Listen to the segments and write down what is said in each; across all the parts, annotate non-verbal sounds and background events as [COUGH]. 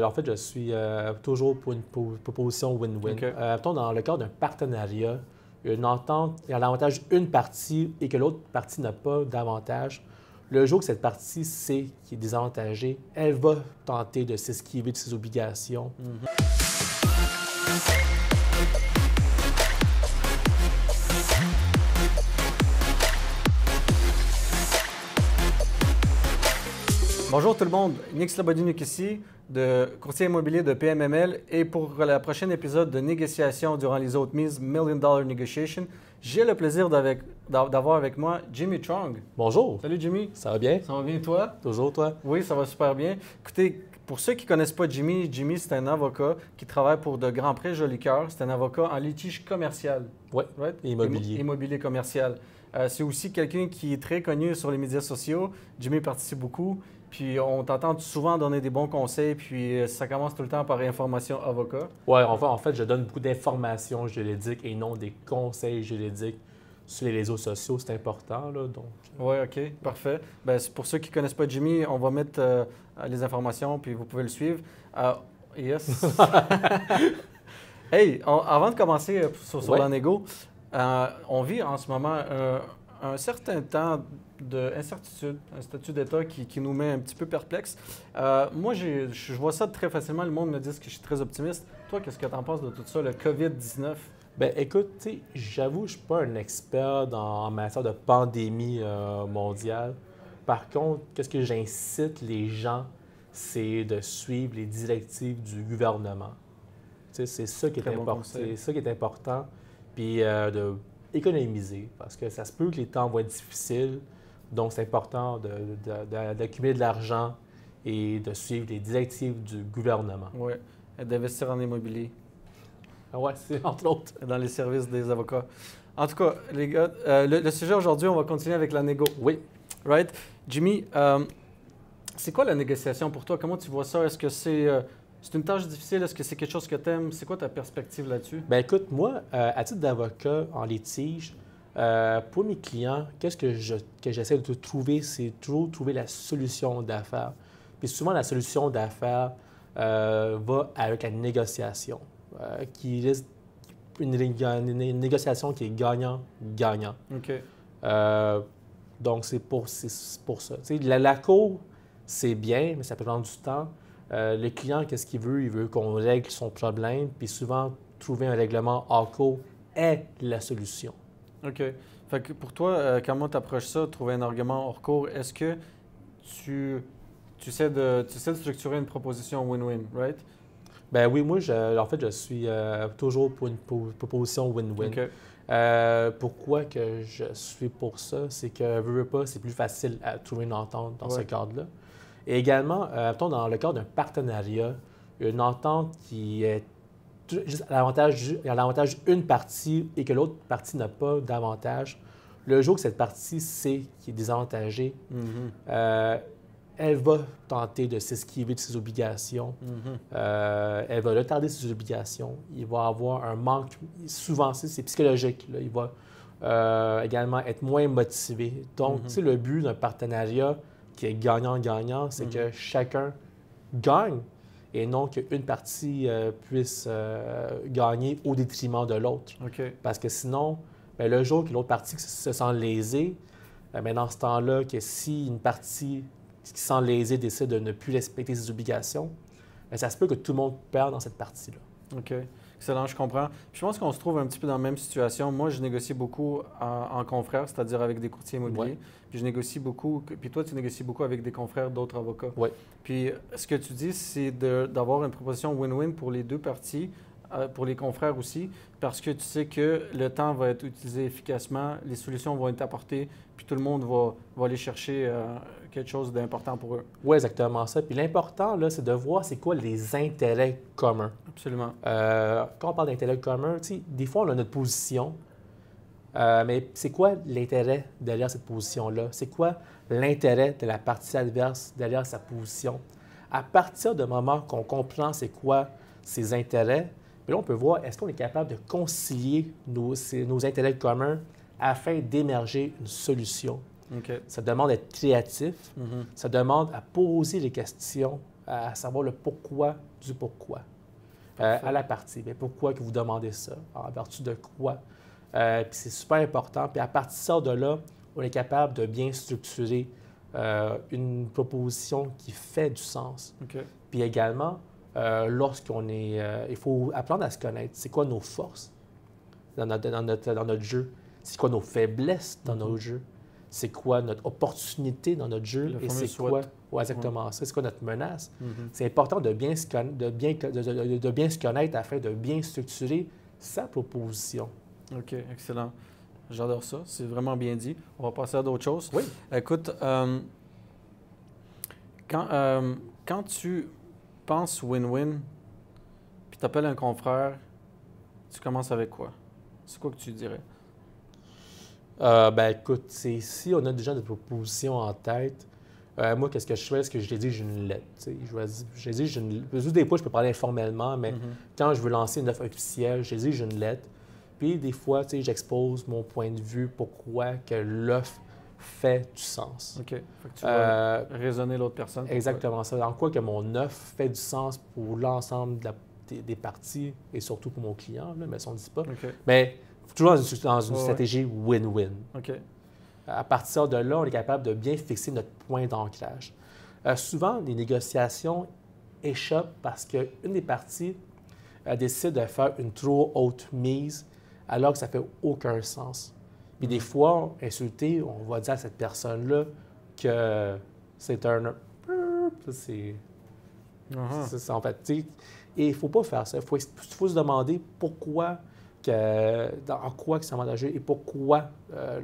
En fait, je suis euh, toujours pour une po- proposition win-win. OK. Euh, dans le cadre d'un partenariat, une entente, il y a l'avantage d'une partie et que l'autre partie n'a pas d'avantage. Le jour que cette partie sait qu'il est désavantagée, elle va tenter de s'esquiver de ses obligations. Bonjour tout le monde, Nick Slobodinuk ici, de courtier immobilier de PMML. Et pour le prochain épisode de négociation durant les autres mises, Million Dollar Negotiation, j'ai le plaisir d'avoir avec moi Jimmy Trong. Bonjour, Salut Jimmy, ça va bien? ça va bien toi? Toujours toi? Oui, ça va super bien. Écoutez, pour ceux qui ne connaissent pas Jimmy, Jimmy, c'est un avocat qui travaille pour de Grands Prix Joli Cœur. C'est un avocat en litige commercial. Oui, right? immobilier. Immo- Immobilier commercial. Euh, c'est aussi quelqu'un qui est très connu sur les médias sociaux. Jimmy participe beaucoup. Puis on t'entend souvent donner des bons conseils. Puis euh, ça commence tout le temps par information avocat. Ouais, en fait, en fait, je donne beaucoup d'informations juridiques et non des conseils juridiques sur les réseaux sociaux. C'est important, là, donc... Oui, OK, parfait. Ben, pour ceux qui ne connaissent pas Jimmy, on va mettre euh, les informations, puis vous pouvez le suivre. Euh, yes. [LAUGHS] hey, on- avant de commencer euh, sur, sur Ouais. la négo, euh, on vit en ce moment un certain temps d'incertitude, un statut d'État qui, qui nous met un petit peu perplexes. Euh, moi, je vois ça très facilement. Le monde me dit que je suis très optimiste. Toi, qu'est-ce que tu en penses de tout ça, le COVID-19? Ben écoute, tu sais, j'avoue, je suis pas un expert dans, en matière de pandémie euh, mondiale. Par contre, qu'est-ce que j'incite les gens, c'est de suivre les directives du gouvernement. C'est ça qui est important. C'est ça qui est important. Puis euh, de économiser, parce que ça se peut que les temps vont être difficiles. Donc, c'est important de- de- de- d'accumuler de l'argent et de suivre les directives du gouvernement. Oui, d'investir en immobilier. Ah ouais, c'est [LAUGHS] entre autres. dans les services des avocats. En tout cas, les gars, euh, le, le sujet aujourd'hui, on va continuer avec la négo. Oui. Right? Jimmy, euh, c'est quoi la négociation pour toi? Comment tu vois ça? Est-ce que c'est euh, une tâche difficile? Est-ce que c'est quelque chose que tu aimes? C'est quoi ta perspective là-dessus? Ben écoute, moi, euh, à titre d'avocat en litige, euh, pour mes clients, qu'est-ce que je- que j'essaie de trouver, c'est toujours trouver la solution d'affaires. Puis souvent, la solution d'affaires euh, va avec la négociation, euh, qui risque une, négociation qui est gagnant-gagnant. Donc, c'est pour, ça. La, la cour, c'est bien, mais ça peut prendre du temps. Le client, qu'est-ce qu'il veut? Il veut qu'on règle son problème. Puis souvent, trouver un règlement hors cours est la solution. OK. Fait que pour toi, euh, comment tu approches ça, trouver un argument hors cours, est-ce que tu, tu, essaies de, tu essaies de structurer une proposition win-win, right? Ben oui, moi, je- en fait, je suis euh, toujours pour une po- proposition win-win. OK. Euh, pourquoi que je suis pour ça? C'est que, veux, veux pas, c'est plus facile à trouver une entente dans ce cadre-là. Et également, euh, dans le cadre d'un partenariat, une entente qui est juste à l'avantage d'une partie et que l'autre partie n'a pas d'avantage, le jour que cette partie sait qu'il est désavantagée, Mhm. euh, elle va tenter de s'esquiver de ses obligations. Mhm. Euh, elle va retarder ses obligations. Il va avoir un manque, souvent c'est psychologique. là. Il va euh, également être moins motivé. Donc, tu sais, le but d'un partenariat qui est gagnant-gagnant, c'est Mhm. que chacun gagne et non qu'une partie euh, puisse euh, gagner au détriment de l'autre. Parce que sinon, ben, le jour que l'autre partie se sent lésée, euh, ben, dans ce temps-là, que si une partie qui se sent lésée décide de ne plus respecter ses obligations, ben, ça se peut que tout le monde perde dans cette partie-là. OK. Excellent, je comprends. Puis je pense qu'on se trouve un petit peu dans la même situation. Moi, je négocie beaucoup en, en confrère, c'est-à-dire avec des courtiers immobiliers. Ouais. Puis je négocie beaucoup. Puis toi, tu négocies beaucoup avec des confrères d'autres avocats. Ouais. Puis ce que tu dis, c'est d'avoir une proposition win-win pour les deux parties, euh, pour les confrères aussi, parce que tu sais que le temps va être utilisé efficacement, les solutions vont être apportées, puis tout le monde va, va aller chercher euh, quelque chose d'important pour eux. Oui, exactement ça. Puis l'important, là, c'est de voir c'est quoi les intérêts communs. Absolument. Euh, quand on parle d'intérêt commun, des fois, on a notre position, euh, mais c'est quoi l'intérêt derrière cette position-là? C'est quoi l'intérêt de la partie adverse derrière sa position? À partir du moment qu'on comprend c'est quoi ses intérêts, puis là, on peut voir est-ce qu'on est capable de concilier nos, intérêts communs afin d'émerger une solution? Ça demande d'être créatif, Mhm. ça demande à poser les questions à savoir le pourquoi du pourquoi euh, à la partie. Mais pourquoi que vous demandez ça? En vertu de quoi? Euh, puis c'est super important. Puis à partir de là, on est capable de bien structurer euh, une proposition qui fait du sens. Puis également, lorsqu'on est. il faut apprendre à se connaître. C'est quoi nos forces dans notre, dans notre, dans notre jeu? C'est quoi nos faiblesses dans Mhm. notre jeu? C'est quoi notre opportunité dans notre jeu? Le Et c'est quoi? Exactement ça. C'est quoi notre menace? Mhm. C'est important de bien, se de, bien, de, bien se connaître afin de bien structurer sa proposition. OK, excellent. J'adore ça. C'est vraiment bien dit. On va passer à d'autres choses. Oui. Écoute, euh, quand, euh, quand tu penses win-win, puis tu appelles un confrère, tu commences avec quoi? C'est quoi que tu dirais? Euh, ben écoute, si on a déjà des propositions en tête, euh, moi, qu'est-ce que je fais? C'est que je rédige une lettre. Je, je rédige une lettre. Juste des fois, je peux parler informellement, mais Mhm. quand je veux lancer une offre officielle, je rédige une lettre. Puis des fois, j'expose mon point de vue, pourquoi que l'offre fait du sens. OK. Fait que tu vas Euh, raisonner l'autre personne. exactement ça. En quoi que mon offre fait du sens pour l'ensemble de des, des parties et surtout pour mon client, là, mais ça, on ne dit pas. Mais toujours dans une, dans une stratégie win-win. OK. À partir de là, on est capable de bien fixer notre point d'ancrage. Euh, souvent, les négociations échappent parce qu'une des parties euh, décide de faire une trop haute mise alors que ça fait aucun sens. Puis des fois, insulté, on va dire à cette personne-là que c'est un... C'est ça, en fait. Et il ne faut pas faire ça. Il faut, faut se demander pourquoi, que, dans, en quoi que c'est avantageux et pourquoi euh,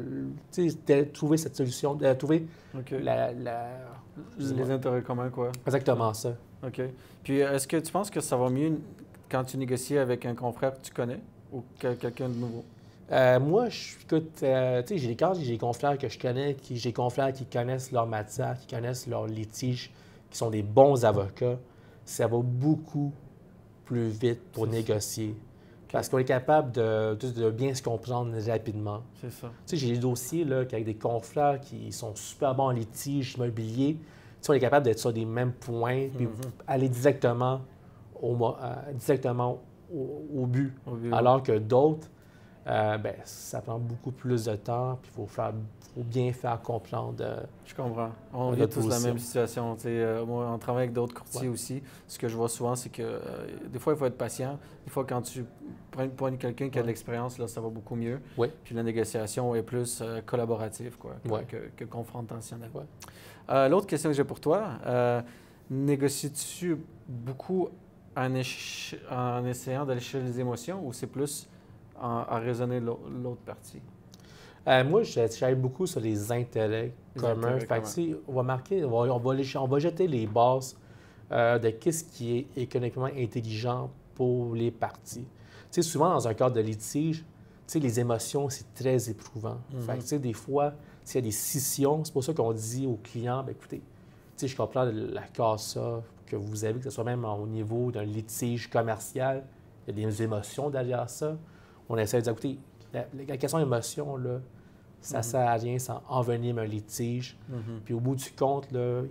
trouver cette solution, de trouver la. la- Les intérêts communs, quoi. exactement ça. OK. Puis est-ce que tu penses que ça va mieux quand tu négocies avec un confrère que tu connais ou que- quelqu'un de nouveau? Euh, moi, je écoute, euh, tu sais, j'ai des quand j'ai des confrères que je connais, qui, j'ai des confrères qui connaissent leur matière, qui connaissent leurs litiges, qui sont des bons avocats, ça va beaucoup plus vite pour ça. négocier. Parce qu'on est capable de, bien se comprendre rapidement. C'est ça. Tu sais, j'ai des dossiers là, avec des confrères qui sont super bons en litige immobilier. Tu sais, on est capable d'être sur des mêmes points, puis Mhm. aller directement au, euh, directement au, au but. Au. Alors que d'autres, euh, ben, ça prend beaucoup plus de temps, puis il faut, faire- faut bien faire comprendre. euh, Je comprends. On vit a tous la même situation. Euh, moi, on travaille avec d'autres courtiers Ouais. aussi. Ce que je vois souvent, c'est que euh, des fois, il faut être patient. Des fois, quand tu prends prends quelqu'un qui a de l'expérience, là, ça va beaucoup mieux. Ouais. Puis la négociation est plus euh, collaborative quoi, que, que, confrontationnelle. L'autre question que j'ai pour toi, négocies-tu beaucoup en, en essayant d'aller chercher les émotions ou c'est plus en- à raisonner l'au- l'autre partie? Euh, moi, je travaille beaucoup sur les intérêts Les communs. intérêts Fait que, on va marquer, on va, on va les- on va jeter les bases euh, de qu'est-ce qui est économiquement intelligent pour les parties. Souvent, dans un cadre de litige, les émotions, c'est très éprouvant. Mhm. Fait que, des fois, s'il y a des scissions, c'est pour ça qu'on dit aux clients, ben, écoutez, je comprends la CASA que vous avez, que ce soit même au niveau d'un litige commercial, il y a des émotions derrière ça. On essaie de dire, écoutez, la, la question émotion, là, ça Mhm. sert à rien, ça envenime un litige. Puis au bout du compte, là,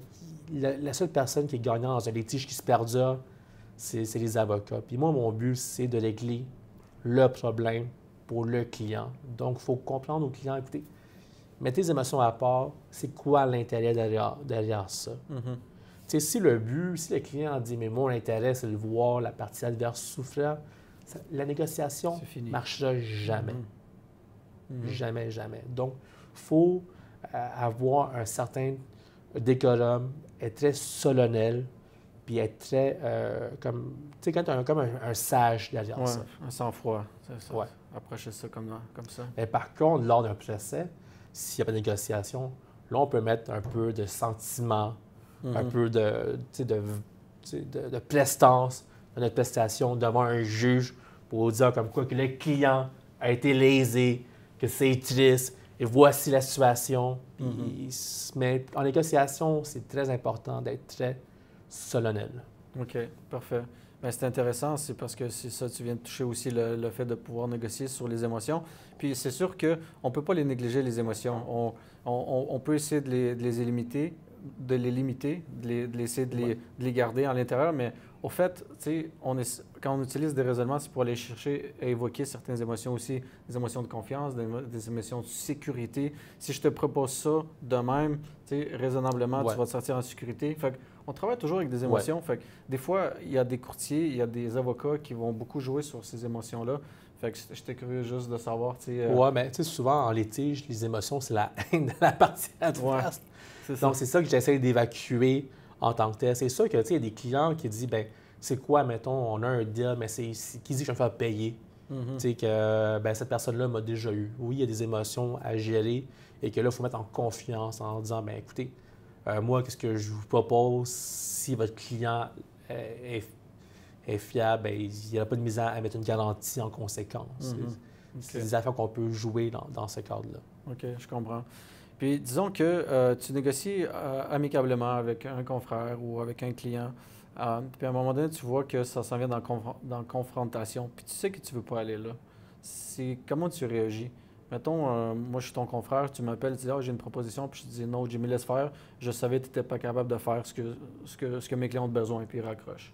la, la seule personne qui est gagnante dans un litige qui se perdure, c'est c'est les avocats. Puis moi, mon but, c'est de régler le problème pour le client. Donc, il faut comprendre au client, écoutez, mettez les émotions à part, c'est quoi l'intérêt derrière, derrière ça? Mhm. Tu sais, si le but, si le client dit, mais mon intérêt, c'est de voir la partie adverse souffrir, ça- la négociation ne marchera jamais. Mhm. Mhm. Jamais, jamais. Donc, il faut euh, avoir un certain décorum, être très solennel, puis être très, euh, comme, tu sais, quand tu as un- comme un, un sage derrière Ouais, ça. un sang-froid, c'est ça. Ouais. Approcher ça comme, comme ça. Mais par contre, lors d'un procès, s'il n'y a pas de négociation, là, on peut mettre un peu de sentiment, un Mhm. peu de, de, de prestance notre prestation devant un juge pour dire comme quoi que le client a été lésé, que c'est triste, et voici la situation. Puis, Mhm. Mais en négociation, c'est très important d'être très solennel. OK, parfait. Ben, c'est intéressant, c'est parce que c'est ça, tu viens de toucher aussi le, le fait de pouvoir négocier sur les émotions. Puis c'est sûr qu'on ne peut pas les négliger, les émotions. On, on- on- on peut essayer de les, de les limiter, de les limiter, de, les, de essayer de les, de les, garder à l'intérieur, mais au fait, on est, quand on utilise des raisonnements, c'est pour aller chercher et évoquer certaines émotions aussi, des émotions de confiance, des, émotions de sécurité. Si je te propose ça de même, raisonnablement, tu vas te sortir en sécurité. Fait on travaille toujours avec des émotions. Fait des fois, il y a des courtiers, il y a des avocats qui vont beaucoup jouer sur ces émotions-là. Fait que j'étais curieux juste de savoir, tu sais... Euh, ouais, mais tu sais, souvent, en litige, les émotions, c'est la [LAUGHS] haine de la partie adverse. Donc, c'est ça que j'essaie d'évacuer en tant que tel. C'est sûr que, tu sais, il y a des clients qui disent, ben c'est quoi, mettons, on a un deal, mais c'est qui dit que je vais me faire payer? Mm-hmm. Tu sais, que ben, cette personne-là m'a déjà eu. Oui, il y a des émotions à gérer et que là, il faut mettre en confiance en disant, ben écoutez, euh, moi, qu'est-ce que je vous propose? Si votre client est, fiable, ben, il n'y a pas de mise à mettre une garantie en conséquence. Mm-hmm. C'est des affaires qu'on peut jouer dans, ce cadre-là. OK, je comprends. Puis disons que euh, tu négocies euh, amicablement avec un confrère ou avec un client. puis à un moment donné, tu vois que ça s'en vient dans, dans confrontation. Puis tu sais que tu ne veux pas aller là. C'est comment tu réagis? Mettons, euh, moi, je suis ton confrère, tu m'appelles, tu dis, ah, j'ai une proposition, puis je te dis, non, Jimmy, laisse faire. Je savais que tu n'étais pas capable de faire ce que, ce, que, ce que mes clients ont besoin, puis ils raccrochent.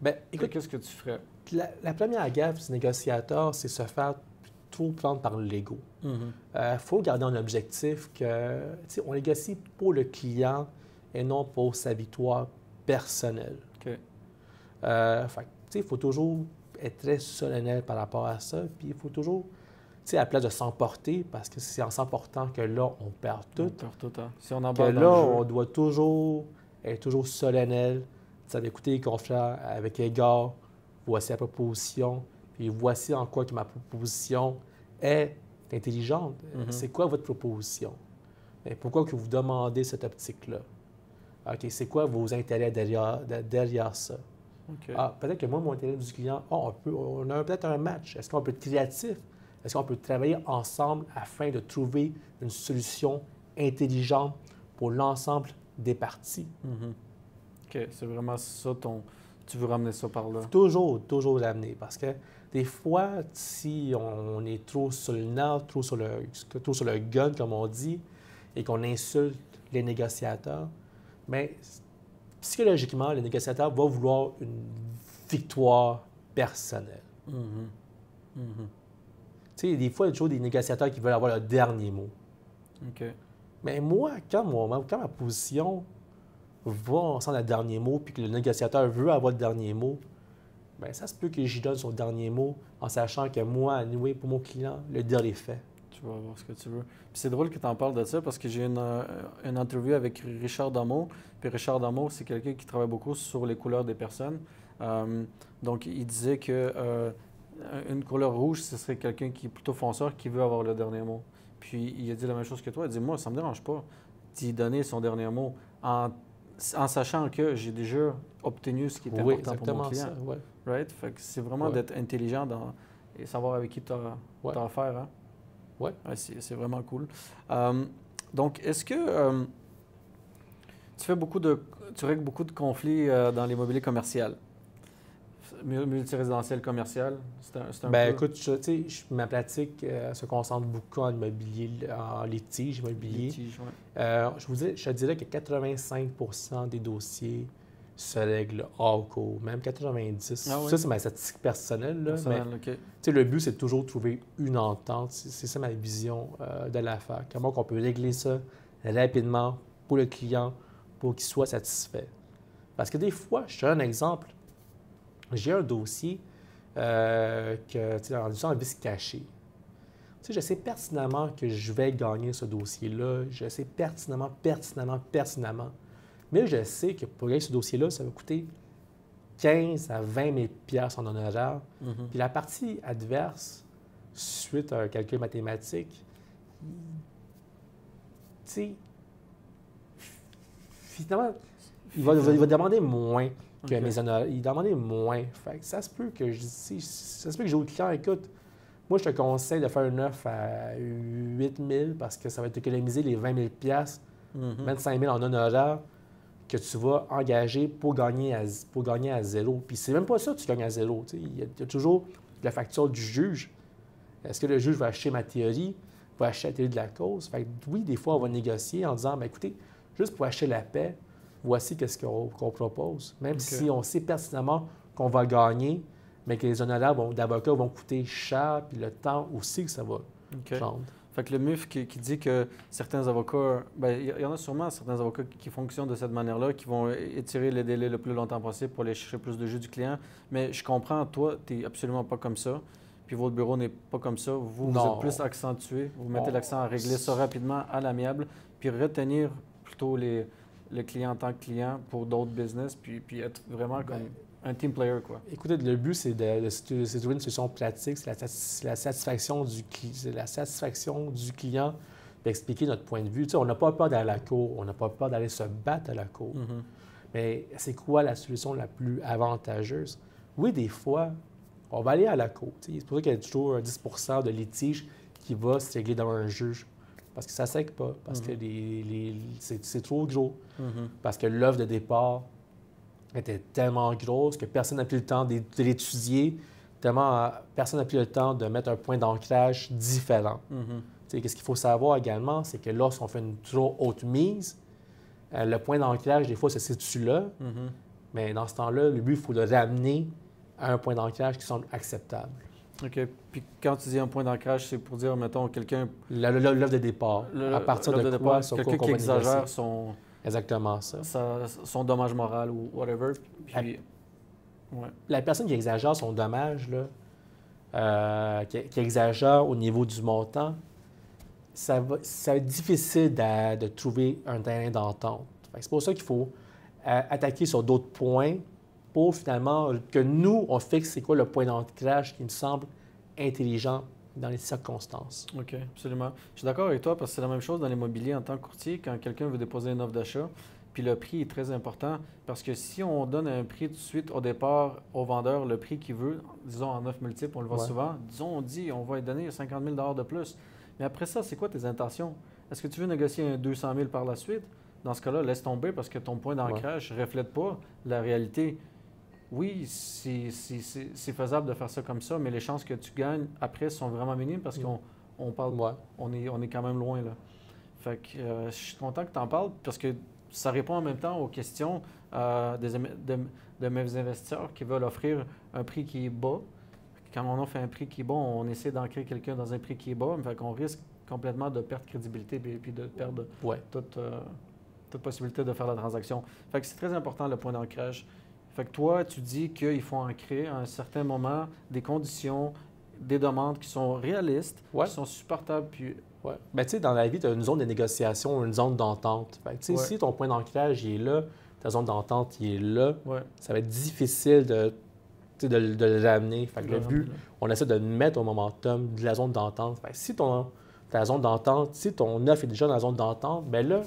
Bien, écoute, qu'est-ce que tu ferais? La, première gaffe du négociateur, c'est se faire trop prendre par l'ego. Il mm-hmm. euh, faut garder un objectif que, on négocie pour le client et non pour sa victoire personnelle. Euh, il faut toujours être très solennel par rapport à ça, puis il faut toujours sais, à la place de s'emporter, parce que c'est en s'emportant que là, on perd tout. On perd tout, hein. Si on que là, on doit toujours être toujours solennel. Ça écouter confrères avec égard, voici la proposition, puis voici en quoi que ma proposition est intelligente. Mm-hmm. C'est quoi votre proposition? Pourquoi que vous demandez cette optique-là? OK, c'est quoi vos intérêts derrière, derrière ça? Ah, peut-être que moi, mon intérêt du client, oh, on, peut, on a peut-être un match. Est-ce qu'on peut être créatif? Est-ce qu'on peut travailler ensemble afin de trouver une solution intelligente pour l'ensemble des parties? Mm-hmm. OK, c'est vraiment ça ton. Tu veux ramener ça par là? Toujours, toujours l'amener. Parce que des fois, si on est trop sur le nerf, trop sur le, trop sur le gun, comme on dit, et qu'on insulte les négociateurs, mais psychologiquement, le négociateur va vouloir une victoire personnelle. Mm-hmm. Mm-hmm. Tu sais, des fois, il y a toujours des négociateurs qui veulent avoir le dernier mot. Mais moi, quand, moi, quand ma position va sans le dernier mot, puis que le négociateur veut avoir le dernier mot, bien, ça se peut que j'y donne son dernier mot en sachant que moi, anyway, pour mon client, le deal est fait. Tu vas voir ce que tu veux. C'est drôle que tu en parles de ça parce que j'ai une, euh, une, interview avec Richard Damour. Puis Richard Damour, c'est quelqu'un qui travaille beaucoup sur les couleurs des personnes. Euh, donc, il disait que euh, une couleur rouge, ce serait quelqu'un qui est plutôt fonceur, qui veut avoir le dernier mot. Puis il a dit la même chose que toi. Il a dit Moi, ça me dérange pas d'y donner son dernier mot en, sachant que j'ai déjà obtenu ce qui est important pour mon client. Ça, right? c'est vraiment d'être intelligent dans, et savoir avec qui tu as, affaire. Hein? Ouais. c'est, vraiment cool. Euh, donc, est-ce que euh, tu fais beaucoup de. Tu règles beaucoup de conflits euh, dans l'immobilier commercial? Multirésidentiel commercial? C'est un, ben, écoute, tu sais, ma pratique euh, se concentre beaucoup en immobilier, en litige immobilier. Euh, je vous dis, je dirais que 85 des dossiers se règlent hors cours, même 90 ah Ça, c'est ma statistique personnelle. Là, Le but, c'est toujours trouver une entente. C'est ça ma vision euh, de l'affaire. Comment on peut régler ça rapidement pour le client pour qu'il soit satisfait? Parce que des fois, je te donne un exemple j'ai un dossier euh, que, tu sais, en vice caché. Tu je sais pertinemment que je vais gagner ce dossier-là. Je sais pertinemment, pertinemment, pertinemment. Mais je sais que pour gagner ce dossier-là, ça va coûter 15 à 20 000 en honoraires. Mm-hmm. Puis la partie adverse, suite à un calcul mathématique, tu sais, finalement, il va, il va demander moins que mes honoraires. Il demandait moins. Fait ça se peut que je ça se peut que j'ai au client, écoute, moi je te conseille de faire une offre à 8 000 parce que ça va t'économiser les 20 000 25 000 en honoraires que tu vas engager pour gagner à, pour gagner à zéro. Puis c'est même pas ça que tu gagnes à zéro. Il y, a toujours la facture du juge. Est-ce que le juge va acheter ma théorie, va acheter la théorie de la cause? Fait oui, des fois, on va négocier en disant, ben, écoutez, juste pour acheter la paix, voici qu'est-ce qu'on propose. Même si on sait pertinemment qu'on va gagner, mais que les honoraires d'avocats vont coûter cher, puis le temps aussi que ça va OK. prendre. Fait que le MIF qui, qui dit que certains avocats, ben, il y- en a sûrement certains avocats qui, qui fonctionnent de cette manière-là, qui vont étirer les délais le plus longtemps possible pour aller chercher plus de jus du client. Mais je comprends, toi, tu n'es absolument pas comme ça. Puis votre bureau n'est pas comme ça. Vous, vous êtes plus accentué. Vous mettez l'accent à régler ça rapidement, à l'amiable, puis retenir plutôt les, le client en tant que client pour d'autres business, puis, puis être vraiment comme Ben, un team player, quoi. Écoutez, le but, c'est de, trouver une solution pratique, c'est la, satisfaction du la satisfaction du client d'expliquer notre point de vue. Tu sais, on n'a pas peur d'aller à la cour, on n'a pas peur d'aller se battre à la cour. Mhm. Mais c'est quoi la solution la plus avantageuse? Oui, des fois, on va aller à la cour. tu sais. C'est pour ça qu'il y a toujours un 10% de litige qui va se régler devant un juge. Parce que ça ne sec pas, parce que Mhm. les- les- c'est trop gros, Mhm. parce que l'œuvre de départ était tellement grosse que personne n'a pris le temps de l'étudier, tellement euh, personne n'a pris le temps de mettre un point d'ancrage différent. Mhm. Qu'est-ce qu'il faut savoir également, c'est que lorsqu'on fait une trop haute mise, euh, le point d'ancrage, des fois, se situe là, mais dans ce temps-là, le but, il faut le ramener à un point d'ancrage qui semble acceptable. OK. Puis quand tu dis un point d'ancrage, c'est pour dire, mettons, quelqu'un L'œuvre de départ, Le- à partir de, départ, quoi, Quelqu'un qui exagère son, Exactement ça. sa- son dommage moral ou whatever. Puis, ouais. La personne qui exagère son dommage, là, euh, qui, qui exagère au niveau du montant, ça va, ça va être difficile d'a- de, trouver un terrain d'entente. C'est pour ça qu'il faut euh, attaquer sur d'autres points pour finalement que nous, on fixe c'est quoi le point d'ancrage qui me semble intelligent dans les circonstances. OK, absolument. Je suis d'accord avec toi parce que c'est la même chose dans l'immobilier en tant que courtier. Quand quelqu'un veut déposer une offre d'achat, puis le prix est très important parce que si on donne un prix tout de suite au départ au vendeur, le prix qu'il veut, disons en 9 multiples, on le voit Ouais. souvent, disons on dit on va lui donner 50 000 de plus. Mais après ça, c'est quoi tes intentions? Est-ce que tu veux négocier un 200 000 par la suite? Dans ce cas-là, laisse tomber parce que ton point d'ancrage ne reflète pas la réalité. Oui, c'est faisable de faire ça comme ça, mais les chances que tu gagnes après sont vraiment minimes parce Mm. qu'on on parle Ouais. on est, on est quand même loin là. Fait que euh, je suis content que tu en parles parce que ça répond en même temps aux questions euh, des, de, de mes investisseurs qui veulent offrir un prix qui est bas. Quand on offre un prix qui est bas, on essaie d'ancrer quelqu'un dans un prix qui est bas, fait qu'on risque complètement de perdre crédibilité et puis de perdre Ouais. toute, euh, toute possibilité de faire la transaction. Fait que c'est très important le point d'ancrage. Fait que toi, tu dis qu'il faut ancrer à un certain moment des conditions, des demandes qui sont réalistes, Ouais. qui sont supportables, puis Ouais. Ben, tu sais, dans la vie, tu as une zone de négociation, une zone d'entente. Fait que, Ouais. Si ton point d'ancrage est là, ta zone d'entente il est là, ouais. ça va être difficile de, de, de le ramener. Fait que le but, on essaie de mettre au momentum de la zone d'entente. Fait que si ton, ta zone d'entente, si ton offre est déjà dans la zone d'entente, ben là,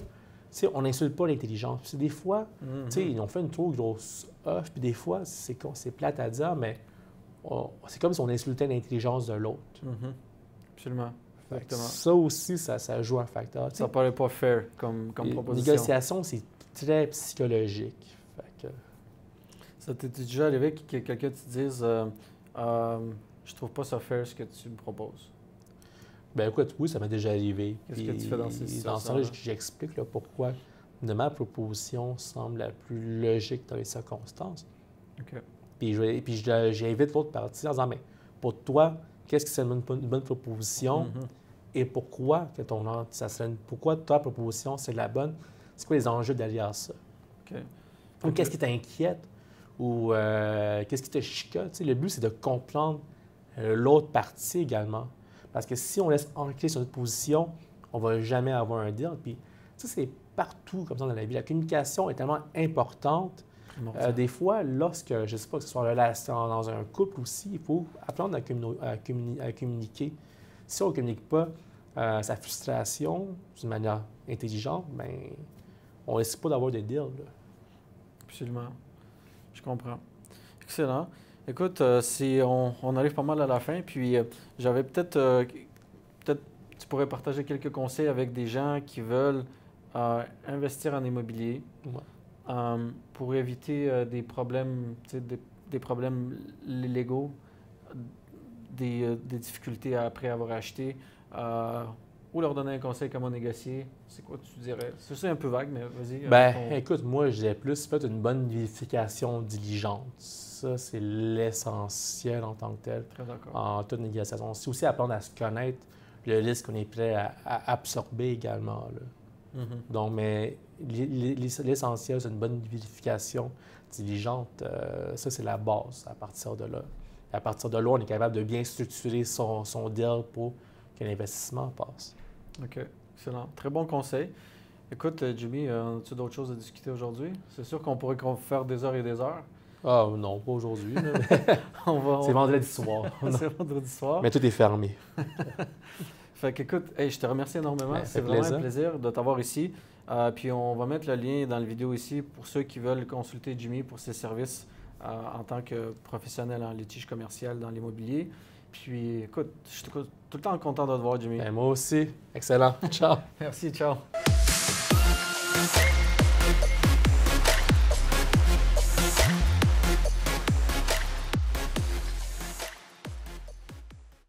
on n'insulte pas l'intelligence. Puis des fois, tu sais, ils ont fait une trop grosse offre, puis des fois, c'est con- c'est plate à dire, mais c'est comme si on insultait l'intelligence de l'autre. Mhm. Absolument. Exactement. Ça aussi, ça, ça joue un facteur. Tu sais, Ça paraît pas fair comme, comme proposition. négociations, c'est très psychologique. Fait que, Ça t'est déjà arrivé que quelqu'un te dise euh, Euh, Je trouve pas ça fair ce que tu me proposes. Ben écoute, oui, ça m'est déjà arrivé. Qu'est-ce que tu fais dans ces temps-là, j'explique là, pourquoi de ma proposition semble la plus logique dans les circonstances. OK. Puis, je, puis je- j'invite l'autre partie en disant, mais pour toi, qu'est-ce que c'est une bonne, une bonne proposition Mhm. et pourquoi que ton, ça serait une- pourquoi ta proposition c'est la bonne? C'est quoi les enjeux derrière ça? OK. Ou qu'est-ce qui t'inquiète? Ou euh, qu'est-ce qui te chicote? Tu sais, le but, c'est de comprendre euh, l'autre partie également. Parce que si on laisse ancrer sur notre position, on ne va jamais avoir un deal. Puis, ça, c'est partout comme ça dans la vie. La communication est tellement importante. Euh, des fois, lorsque, je ne sais pas, que ce soit en relation dans un couple aussi, il faut apprendre à, communo- à communi- à communiquer. Si on ne communique pas euh, sa frustration d'une manière intelligente, ben, on ne risque pas d'avoir des deals. là. Absolument. Je comprends. Excellent. Écoute, euh, si on, on arrive pas mal à la fin, puis euh, j'avais peut-être, euh, peut-être, tu pourrais partager quelques conseils avec des gens qui veulent investir en immobilier Ouais. pour éviter des problèmes, des, des problèmes légaux, des, des difficultés après avoir acheté. Ou leur donner un conseil comment négocier, c'est quoi tu dirais? C'est ça un peu vague, mais vas-y. euh, Ben, écoute, moi, j'ai plus fait une bonne vérification diligente. Ça, c'est l'essentiel en tant que tel, Très d'accord. en toute négociation. C'est aussi apprendre à se connaître le risque qu'on est prêt à, à absorber également. là. Mhm. Donc, mais l'essentiel, c'est une bonne vérification diligente. Euh, ça, c'est la base à partir de là. À partir de là, on est capable de bien structurer son, son deal pour que l'investissement passe. OK, excellent. Très bon conseil. Écoute, euh, Jimmy, euh, as-tu d'autres choses à discuter aujourd'hui? C'est sûr qu'on pourrait faire des heures et des heures. Ah non, pas aujourd'hui. [LAUGHS] On va, c'est vendredi soir. [LAUGHS] C'est vendredi soir. Mais tout est fermé. [LAUGHS] Fait qu'écoute, hey, je te remercie énormément. Ben, C'est vraiment un plaisir. plaisir de t'avoir ici. Euh, puis on va mettre le lien dans la vidéo ici pour ceux qui veulent consulter Jimmy pour ses services euh, en tant que professionnel en litige commercial dans l'immobilier. Puis écoute, je suis tout le temps content de te voir, Jimmy. Ben, moi aussi. Excellent. Ciao. [LAUGHS] Merci, ciao.